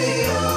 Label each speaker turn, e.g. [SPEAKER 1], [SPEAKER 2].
[SPEAKER 1] Senhor.